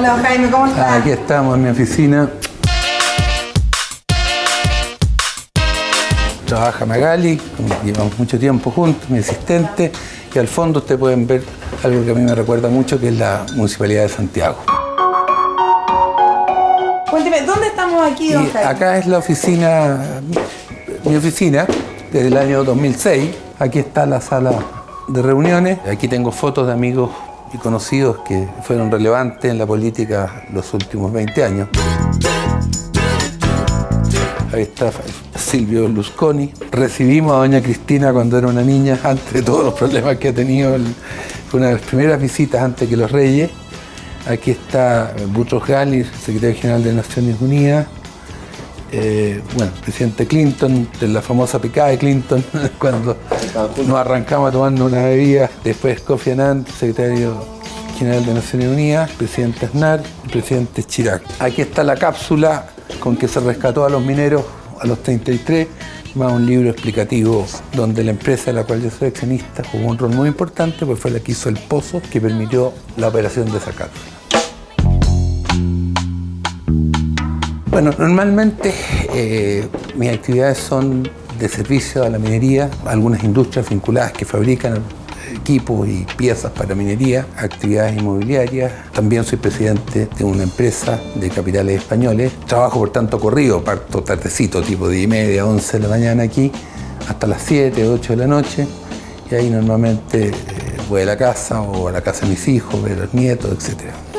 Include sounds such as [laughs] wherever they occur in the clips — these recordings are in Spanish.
Hola, Jaime, ¿cómo estás? Aquí estamos en mi oficina. Trabaja Magali, llevamos mucho tiempo juntos, mi asistente, y al fondo ustedes pueden ver algo que a mí me recuerda mucho, que es la Municipalidad de Santiago. Cuénteme, ¿dónde estamos aquí, don Jaime? acá es la oficina, mi oficina, desde el año 2006. Aquí está la sala de reuniones. Aquí tengo fotos de amigos y conocidos que fueron relevantes en la política los últimos 20 años. Ahí está Silvio Lusconi. Recibimos a doña Cristina cuando era una niña, [laughs] antes de todos los problemas que ha tenido. Fue una de las primeras visitas antes que los reyes. Aquí está Butros Ghali, secretario general de Naciones Unidas. Eh, bueno, presidente Clinton, de la famosa picada de Clinton, [laughs] cuando nos arrancamos tomando una bebida. Después Kofi Annan, secretario general de Naciones Unidas, presidente Aznar, y presidente Chirac. Aquí está la cápsula con que se rescató a los mineros a los 33, más un libro explicativo donde la empresa de la cual yo soy accionista jugó un rol muy importante, pues fue la que hizo el pozo que permitió la operación de esa cápsula. Bueno, normalmente eh, mis actividades son de servicio a la minería, algunas industrias vinculadas que fabrican equipos y piezas para minería, actividades inmobiliarias. También soy presidente de una empresa de capitales españoles. Trabajo por tanto corrido, parto tardecito, tipo de y media, 11 de la mañana aquí, hasta las 7, 8 de la noche. Y ahí normalmente eh, voy a la casa o a la casa de mis hijos, ver a los nietos, etcétera.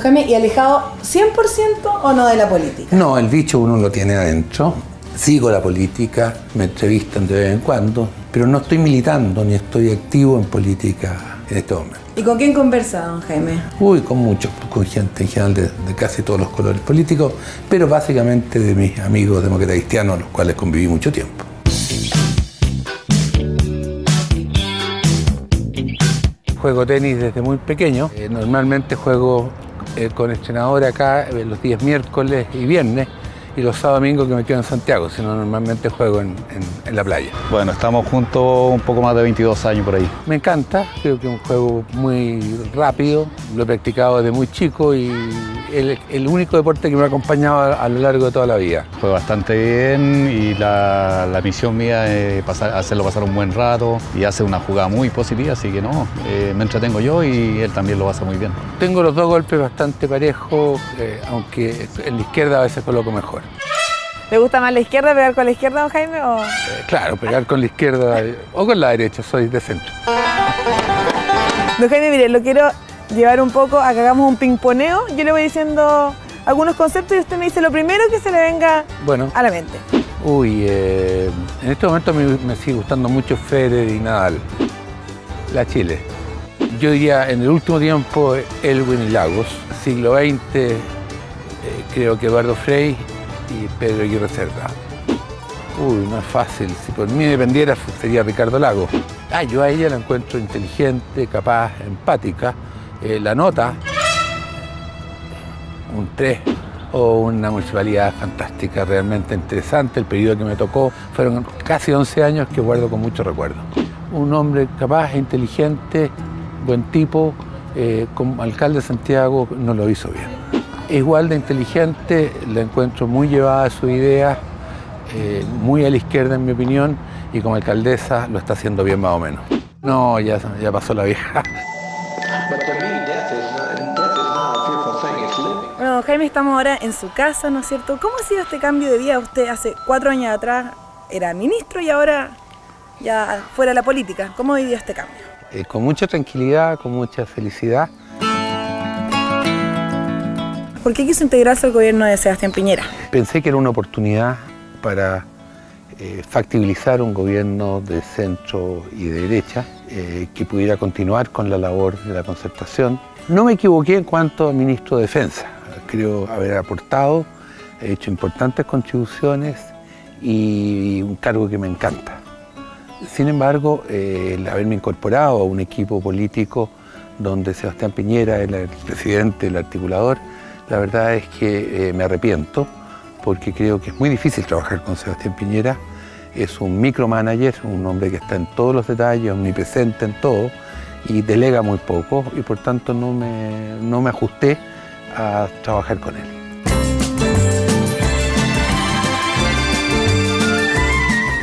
Don Jaime, ¿y alejado 100% o no de la política? No, el bicho uno lo tiene adentro. Sigo la política, me entrevistan de vez en cuando, pero no estoy militando ni estoy activo en política en este momento. ¿Y con quién conversa, don Jaime? Uy, con muchos, con gente en general de, de casi todos los colores políticos, pero básicamente de mis amigos demócratas cristianos, los cuales conviví mucho tiempo. Juego tenis desde muy pequeño. Eh, normalmente juego eh, con entrenador acá eh, los días miércoles y viernes y los sábados domingos que me quedo en Santiago, sino normalmente juego en, en- en la playa. Bueno, estamos juntos un poco más de 22 años por ahí. Me encanta, creo que es un juego muy rápido, lo he practicado desde muy chico y el, el único deporte que me ha acompañado a, a lo largo de toda la vida. Fue bastante bien y la, la misión mía es pasar- hacerlo pasar un buen rato y hace una jugada muy positiva, así que no, eh, me entretengo yo y él también lo pasa muy bien. Tengo los dos golpes bastante parejos, eh, aunque en la izquierda a veces coloco mejor. ¿Le gusta más la izquierda, pegar con la izquierda, don Jaime? O... Eh, claro, pegar con la izquierda o con la derecha, soy de centro. Don Jaime, mire, lo quiero llevar un poco a que hagamos un pingponeo. Yo le voy diciendo algunos conceptos y usted me dice lo primero que se le venga Bueno, a la mente. uy, eh, en este momento me, me sigue gustando mucho Federer y Nadal, la Chile. Yo diría en el último tiempo Elwin y Lagos, siglo XX, eh, creo que Eduardo Frey y Pedro Aguirre Cerda. Uy, no es fácil, si por mí dependiera sería Ricardo Lagos. Ah, yo a ella la encuentro inteligente, capaz, empática. Eh, la nota, un 3 o una municipalidad fantástica, realmente interesante. El periodo que me tocó fueron casi 11 años que guardo con mucho recuerdo. Un hombre capaz, inteligente, buen tipo, eh, como alcalde de Santiago no lo hizo bien. Igual de inteligente, la encuentro muy llevada a su idea, eh, muy a la izquierda en mi opinión, y como alcaldesa lo está haciendo bien más o menos. No, ya, ya pasó la vieja. Bueno, don Jaime, estamos ahora en su casa, ¿no es cierto? ¿Cómo ha sido este cambio de vida? Usted hace cuatro años atrás era ministro y ahora ya fuera de la política. ¿Cómo vivió este cambio? Eh, con mucha tranquilidad, con mucha felicidad. ¿Por qué quiso integrarse al gobierno de Sebastián Piñera? Pensé que era una oportunidad para eh, factibilizar un gobierno de centro y de derecha eh, que pudiera continuar con la labor de la concertación. No me equivoqué en cuanto a ministro de Defensa. Creo haber aportado, he hecho importantes contribuciones y un cargo que me encanta. Sin embargo, eh, el haberme incorporado a un equipo político donde Sebastián Piñera era el presidente, el articulador, la verdad es que eh, me arrepiento porque creo que es muy difícil trabajar con Sebastián Piñera. Es un micromanager, un hombre que está en todos los detalles, omnipresente en todo, y delega muy poco y por tanto no me, no me ajusté a trabajar con él.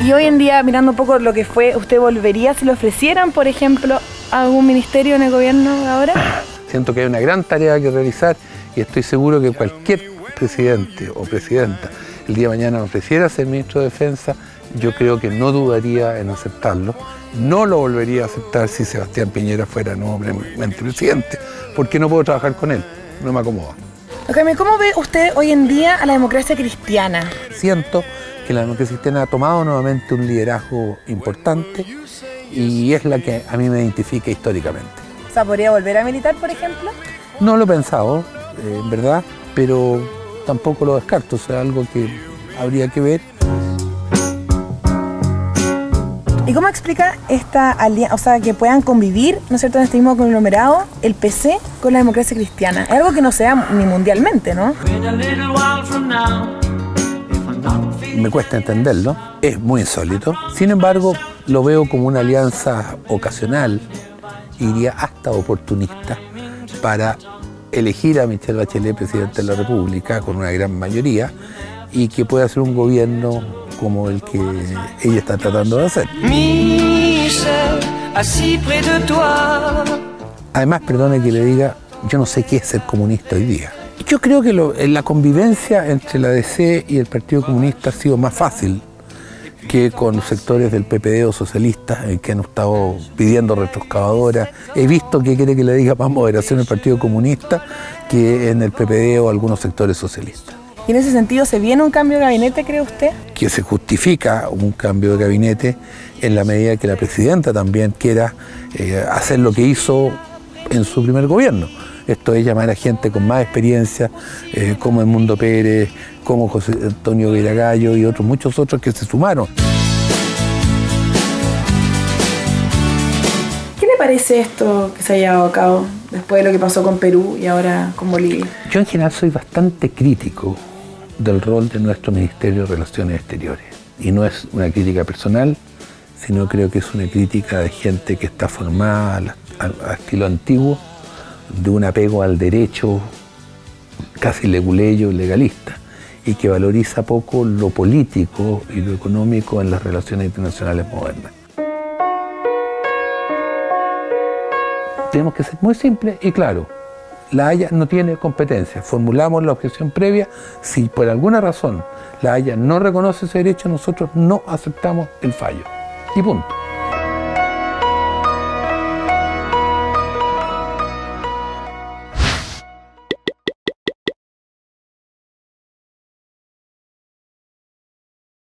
Y hoy en día, mirando un poco lo que fue, ¿usted volvería si le ofrecieran, por ejemplo, a algún ministerio en el gobierno ahora? [laughs] Siento que hay una gran tarea que realizar y estoy seguro que cualquier presidente o presidenta el día de mañana me ofreciera ser ministro de Defensa, yo creo que no dudaría en aceptarlo. No lo volvería a aceptar si Sebastián Piñera fuera nuevamente presidente, porque no puedo trabajar con él, no me acomoda. Jaime, ¿cómo ve usted hoy en día a la democracia cristiana? Siento que la democracia cristiana ha tomado nuevamente un liderazgo importante y es la que a mí me identifica históricamente. ¿Podría volver a militar, por ejemplo? No lo he pensado, eh, en verdad, pero tampoco lo descarto, o sea, algo que habría que ver. ¿Y cómo explica esta alianza, o sea, que puedan convivir, ¿no es cierto?, en este mismo conglomerado, el PC con la democracia cristiana? Es algo que no se da ni mundialmente, ¿no? Me cuesta entenderlo, es muy insólito. Sin embargo, lo veo como una alianza ocasional, diría hasta oportunista, para elegir a Michelle Bachelet presidente de la República con una gran mayoría y que pueda hacer un gobierno como el que ella está tratando de hacer. Michel, assis près de toi. Además, perdone que le diga, yo no sé qué es ser comunista hoy día. Yo creo que lo- la convivencia entre la DC y el Partido Comunista ha sido más fácil que con sectores del PPD o socialistas eh, que han estado pidiendo retroexcavadoras. He visto que quiere que le diga más moderación el Partido Comunista que en el PPD o algunos sectores socialistas. Y en ese sentido, ¿se viene un cambio de gabinete, cree usted? que se justifica un cambio de gabinete en la medida que la presidenta también quiera eh, hacer lo que hizo en su primer gobierno. Esto es llamar a gente con más experiencia, eh, como Edmundo Pérez, como José Antonio Viragallo y otros, muchos otros que se sumaron. ¿Qué le parece esto que se haya llevado a cabo después de lo que pasó con Perú y ahora con Bolivia? Yo en general soy bastante crítico del rol de nuestro Ministerio de Relaciones Exteriores. Y no es una crítica personal, sino creo que es una crítica de gente que está formada a estilo antiguo, de un apego al derecho casi leguleyo legalista, y que valoriza poco lo político y lo económico en las relaciones internacionales modernas. Tenemos que ser muy simples y claro. La Haya no tiene competencia. Formulamos la objeción previa. Si por alguna razón la Haya no reconoce ese derecho, nosotros no aceptamos el fallo. Y punto.